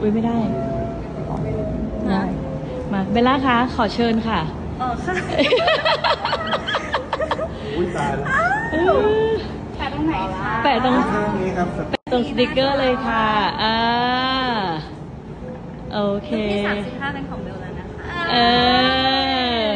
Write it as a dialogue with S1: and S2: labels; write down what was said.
S1: อุ้ยไม่ได้ได้มาเบลล่าคะขอเชิญค่ะ
S2: อ๋อค่ะ
S3: อุ้ยตายแล้ว
S2: แปะตรงไหนคะ
S1: แปะตรง
S3: ข้างนี้ครับ
S1: ตรงสติกเกอร์เลยค่ะอ่าโอเค
S2: ที่สามสิบห้าเป็นของเบลแล้วนะคะ
S1: เออ